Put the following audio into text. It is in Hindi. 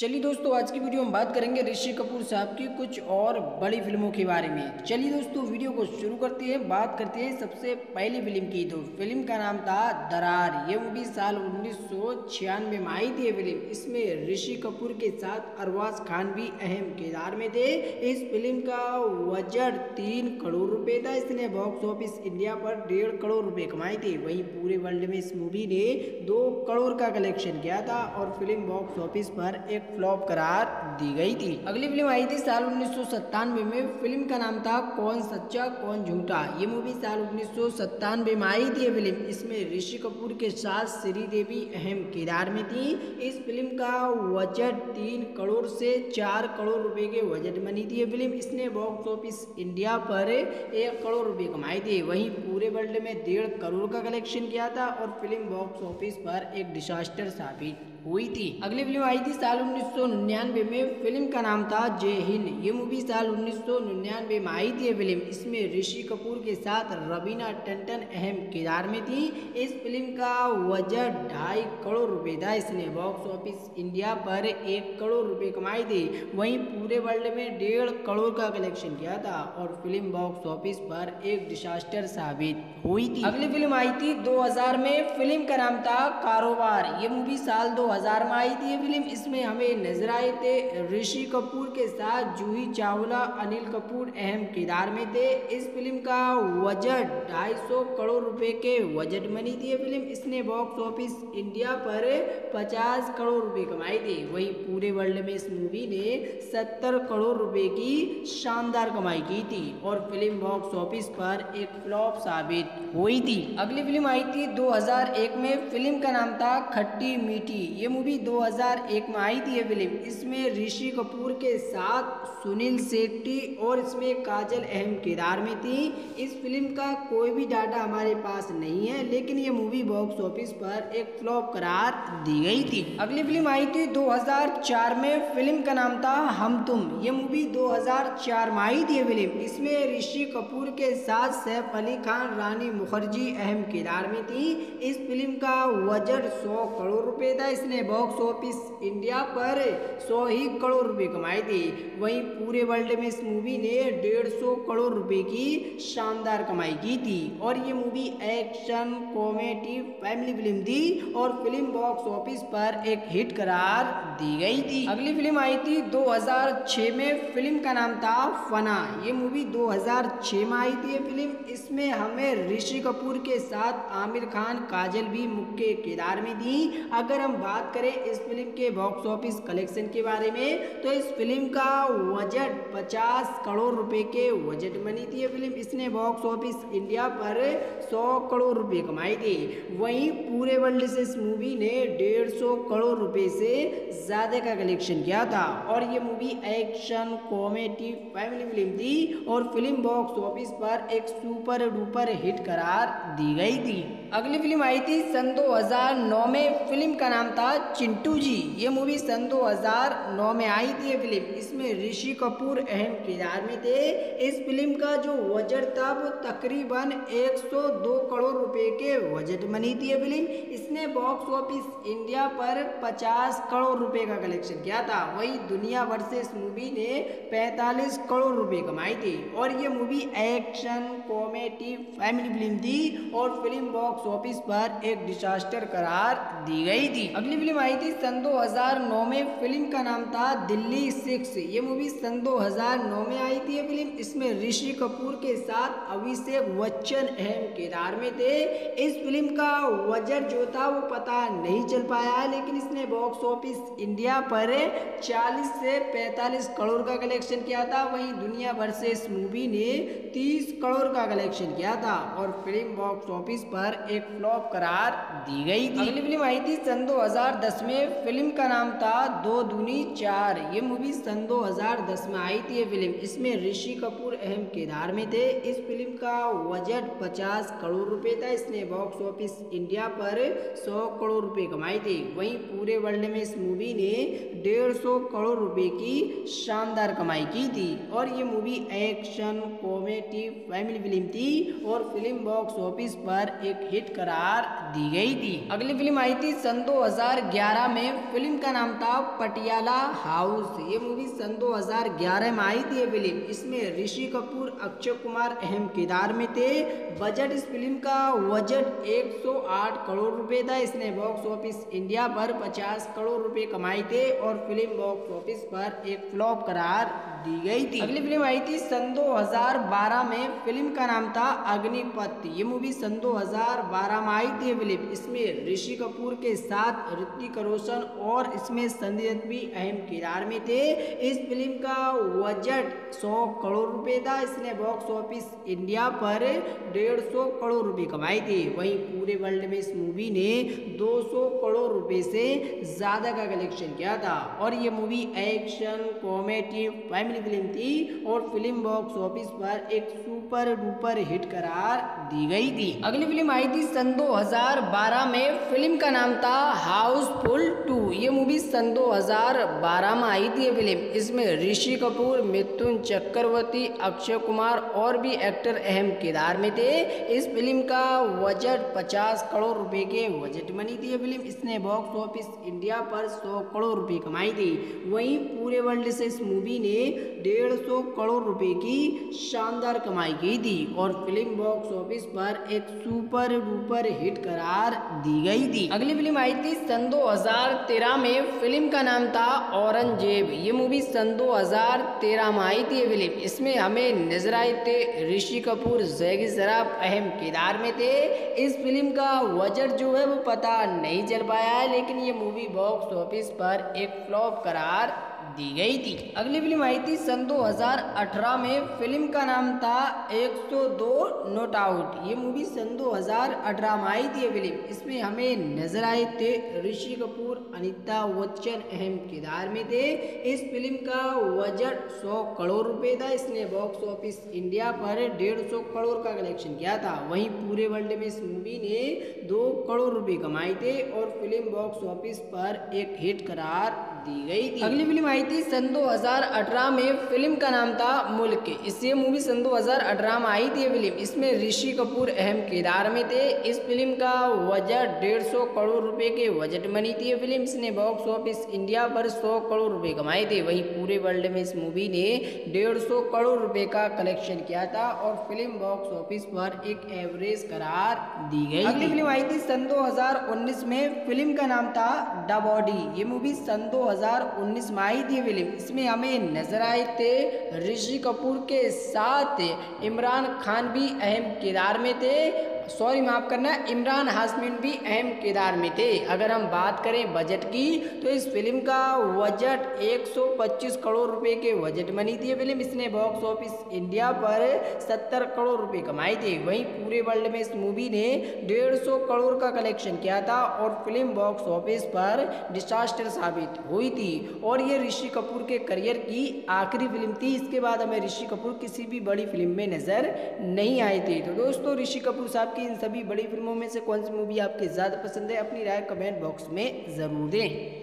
चलिए दोस्तों, आज की वीडियो में बात करेंगे ऋषि कपूर साहब की कुछ और बड़ी फ़िल्मों के बारे में। चलिए दोस्तों, वीडियो को शुरू करते हैं, बात करते हैं सबसे पहली फ़िल्म की। तो फ़िल्म का नाम था दरार। ये मूवी साल उन्नीस सौ छियानवे में आई थी फ़िल्म। इसमें ऋषि कपूर के साथ अरवाज खान भी अहम किरदार में थे। इस फ़िल्म का बजट तीन करोड़ रुपए था। इसने बॉक्स ऑफ़िस इंडिया पर डेढ़ करोड़ रुपए कमाए थे। वहीं पूरे वर्ल्ड में इस मूवी ने दो करोड़ का कलेक्शन किया था और फ़िल्म बॉक्स ऑफ़िस पर एक फ्लॉप करार दी गई थी। अगली फ़िल्म आई थी साल उन्नीस में। फ़िल्म का नाम था कौन सच्चा, कौन झूठा। ये मूवी साल उन्नीस में आई थी फ़िल्म इसमें ऋषि कपूर के साथ श्री देवी अहम किरदार में थी। इस फ़िल्म का बजट तीन करोड़ से चार करोड़ रुपए के बजट बनी थी फ़िल्म इसने बॉक्स ऑफ़िस इंडिया पर एक करोड़ रुपए कमाए थे। वहीं पूरे वर्ल्ड में डेढ़ करोड़ का कलेक्शन किया था और फ़िल्म बॉक्स ऑफ़िस पर एक डिजास्टर साबित हुई थी। अगली फ़िल्म आई थी साल उन्नीस सौ निन्यानवे में। फ़िल्म का नाम था जय हिंद। ये मूवी साल उन्नीस सौ निन्यानवे में आई थी फ़िल्म इसमें ऋषि कपूर के साथ रवीना टंटन अहम किरदार में थी। इस फ़िल्म का बजट ढाई करोड़ रुपए था। इसने बॉक्स ऑफ़िस इंडिया पर एक करोड़ रुपए कमाए थे। वहीं पूरे वर्ल्ड में डेढ़ करोड़ का कलेक्शन किया था और फ़िल्म बॉक्स ऑफ़िस पर एक डिजास्टर साबित हुई थी। अगली फ़िल्म आई थी 2000 में। फ़िल्म का नाम था कारोबार। ये मूवी साल दो 2000 में आई थी ये फ़िल्म। इसमें हमें नज़र आए थे ऋषि कपूर के साथ, जूही चावला, अनिल कपूर अहम किरदार में थे। इस फ़िल्म का बजट 250 करोड़ रुपए के बजट बनी थी ये फ़िल्म। इसने बॉक्स ऑफ़िस इंडिया पर 50 करोड़ रुपए कमाए थे। वहीं पूरे वर्ल्ड में इस मूवी ने 70 करोड़ रुपए की शानदार कमाई की थी और फ़िल्म बॉक्स ऑफ़िस पर एक फ्लॉप साबित हुई थी। अगली फ़िल्म आई थी 2001 में। फ़िल्म का नाम था खट्टी मीठी। ये मूवी 2001 में आई थी, ये फ़िल्म। इसमें ऋषि कपूर के साथ सुनील शेट्टी और इसमें काजल अहम किरदार में थी। इस फ़िल्म का कोई भी डाटा हमारे पास नहीं है, लेकिन ये मूवी बॉक्स ऑफ़िस पर एक फ्लॉप करार दी गई थी। अगली फ़िल्म आई थी 2004 में। फ़िल्म का नाम था हम तुम। ये मूवी 2004 में आई थी, ये फ़िल्म। इसमें ऋषि कपूर के साथ सैफ अली खान, रानी मुखर्जी अहम किरदार में थी। इस फ़िल्म का बजट सौ करोड़ रुपए था। इसने इसने बॉक्स ऑफ़िस इंडिया पर सौ ही करोड़ रुपए कमाए थे। वहीं पूरे वर्ल्ड में इस मूवी ने डेढ़ सौ करोड़ रुपए की शानदार कमाई की थी। और ये movie action comedy family film थी और फ़िल्म बॉक्स ऑफ़िस पर एक हिट करार दी गई थी। अगली फ़िल्म आई थी 2006 में। फ़िल्म का नाम था फना। ये मूवी 2006 में आई थी ये फ़िल्म इसमें हमें ऋषि कपूर के साथ आमिर खान, काजल भी मुख्य किरदार में थी। अगर हम बात बात करें इस फ़िल्म के बॉक्स ऑफ़िस कलेक्शन के बारे में तो इस फ़िल्म का बजट 50 करोड़ रुपए के बजट बनी थी फ़िल्म। इसने बॉक्स ऑफ़िस इंडिया पर 100 करोड़ रुपए कमाए थे। वहीं पूरे वर्ल्ड से इस मूवी ने डेढ़ सौ करोड़ रुपए से ज़्यादा का कलेक्शन किया था। और ये movie action comedy family film थी और फ़िल्म बॉक्स ऑफ़िस पर एक सुपर डुपर हिट करार दी गई थी। अगली फ़िल्म आई थी सन 2009 में। फ़िल्म का नाम था चिंटू जी। ये मूवी सन 2009 में आई थी ये फ़िल्म। इसमें ऋषि कपूर अहम किरदार में थे। इस फ़िल्म का जो बजट था, वो तकरीबन 102 करोड़ रुपए के बजट बनी थी ये फ़िल्म। इसने बॉक्स ऑफ़िस इंडिया पर 50 करोड़ रुपए का कलेक्शन किया था। वही दुनिया भर से इस मूवी ने 45 करोड़ रुपए कमाई थी। और ये movie action comedy family film थी। और फ़िल्म बॉक्स ऑफ़िस पर एक डिजास्टर करार दी गई थी। अगली फ़िल्म आई थी सन 2009 में। फ़िल्म का नाम था दिल्ली सिक्स। ये मूवी सन 2009 में आई थी ये फ़िल्म इसमें ऋषि कपूर के साथ अभिषेक बच्चन अहम किरदार में थे। इस फ़िल्म का बजट जो था, वो पता नहीं चल पाया, लेकिन इसने बॉक्स ऑफ़िस इंडिया पर 40 से 45 करोड़ का कलेक्शन किया था। वहीं दुनिया भर से इस मूवी ने 30 करोड़ का कलेक्शन किया था। और फ़िल्म बॉक्स ऑफ़िस पर एक फ्लॉप करार दी गई थी। अगली फ़िल्म आई थी सन 2010 में। फ़िल्म का नाम था दो दूनी चार। ये मूवी सन 2010 में आई थी ये फ़िल्म। इसमें ऋषि कपूर अहम किरदार में थे। इस फ़िल्म का बजट 50 करोड़ रुपए था। इसने बॉक्स ऑफ़िस इंडिया पर 100 करोड़ रुपए कमाए थे। वहीं पूरे वर्ल्ड में इस मूवी ने डेढ़ करोड़ रुपए की शानदार कमाई की थी। और ये movie action comedy family film थी। और फ़िल्म बॉक्स ऑफ़िस पर एक हिट हिट करार दी गई थी। अगली फ़िल्म आई थी सन 2011 में। फ़िल्म का नाम था पटियाला हाउस। ये मूवी सन 2011 में आई थी ये फ़िल्म इसमें ऋषि कपूर, अक्षय कुमार अहम किरदार में थे। बजट इस फ़िल्म का बजट 108 करोड़ रुपए था। इसने बॉक्स ऑफ़िस इंडिया पर 50 करोड़ रुपए कमाए थे और फ़िल्म बॉक्स ऑफ़िस पर एक फ्लॉप करार दी गई थी। अगली फ़िल्म आई थी सन 2012 में। फ़िल्म का नाम था अग्निपथ। ये मूवी सन 2012 में आई थी फ़िल्म इसमें ऋषि कपूर के साथ ऋतिक रोशन और इसमें दत्त भी अहम किरदार में थे। इस फ़िल्म का बजट 100 करोड़ रुपए था। इसने बॉक्स ऑफ़िस इंडिया पर डेढ़ सौ करोड़ रुपए कमाई थी। वहीं पूरे वर्ल्ड में इस मूवी ने 200 करोड़ रुपए से ज़्यादा का कलेक्शन किया था। और ये movie action comedy family film थी और फ़िल्म बॉक्स ऑफ़िस पर एक सुपर डुपर हिट करार दी गई थी। अगली फ़िल्म आई थी सन 2012 में। फ़िल्म का नाम था हाउसफुल टू। ये मूवी सन 2012 में आई थी ये फ़िल्म इसमें ऋषि कपूर, मिथुन चक्रवर्ती, अक्षय कुमार और भी एक्टर अहम किरदार में थे। इस फ़िल्म का बजट 50 करोड़ रुपए के बजट बनी थी ये फ़िल्म इसने बॉक्स ऑफ़िस इंडिया पर 100 करोड़ रुपए कमाई थी। वहीं पूरे वर्ल्ड से इस मूवी ने डेढ़ सौ करोड़ रुपए की शानदार कमाई की थी और फ़िल्म बॉक्स ऑफ़िस पर एक सुपर डुपर हिट करार दी गई थी। अगली फ़िल्म आई थी सन 2013 में। फ़िल्म का नाम था औरंगज़ेब। ये मूवी सन 2013 में आई थी फ़िल्म। इसमें हमें नज़र आए थे ऋषि कपूर, जैगी सराफ अहम किरदार में थे। इस फ़िल्म का बजट जो है वो पता नहीं चल पाया है लेकिन ये मूवी बॉक्स ऑफ़िस पर एक फ्लॉप करार दी गई थी। अगली फ़िल्म आई थी सन 2018 में। फ़िल्म का नाम था 102 नोट आउट। ये मूवी सन 2018 में आई थी ये फ़िल्म। इसमें हमें नज़र आए थे ऋषि कपूर, अनिता बच्चन अहम किरदार में थे। इस फ़िल्म का बजट 100 करोड़ रुपए था। इसने बॉक्स ऑफ़िस इंडिया पर डेढ़ सौ करोड़ का कलेक्शन किया था। वहीं पूरे वर्ल्ड में इस मूवी ने दो करोड़ रुपए कमाए थे और फ़िल्म बॉक्स ऑफ़िस पर एक हिट करार दी गई थी। अगली फ़िल्म आई थी सन 2018 में फ़िल्म का नाम था मुल्क। इससे मूवी सन 2018 में आई थी फ़िल्म। इसमें ऋषि कपूर अहम किरदार में थे। इस फ़िल्म का बजट डेढ़ सौ करोड़ रुपए के बजट बनी थी फ़िल्म। इसने बॉक्स ऑफ़िस इंडिया पर 100 करोड़ रुपए कमाए थे। वहीं पूरे वर्ल्ड में इस मूवी ने डेढ़ सौ करोड़ रुपए का कलेक्शन किया था और फ़िल्म बॉक्स ऑफ़िस पर एक एवरेज करार दी गई अगली फ़िल्म आई थी सन 2019 में। फ़िल्म का नाम था द बॉडी। ये मूवी सन 2019 में आई थी फ़िल्म इसमें हमें नज़र आए थे ऋषि कपूर के साथ, इमरान खान भी अहम किरदार में थे। सॉरी, माफ़ करना, इमरान हाशमिन भी अहम किरदार में थे। अगर हम बात करें बजट की तो इस फ़िल्म का बजट 125 करोड़ रुपए के बजट बनी थी फ़िल्म। इसने बॉक्स ऑफ़िस इंडिया पर 70 करोड़ रुपए कमाए थे। वहीं पूरे वर्ल्ड में इस मूवी ने 150 करोड़ का कलेक्शन किया था और फ़िल्म बॉक्स ऑफ़िस पर डिजास्टर साबित हुई थी। और ये ऋषि कपूर के करियर की आखिरी फ़िल्म थी। इसके बाद हमें ऋषि कपूर किसी भी बड़ी फ़िल्म में नज़र नहीं आए थे। तो दोस्तों, ऋषि कपूर साहब की इन सभी बड़ी फ़िल्मों में से कौन सी मूवी आपकी ज़्यादा पसंद है, अपनी राय कमेंट बॉक्स में ज़रूर दें।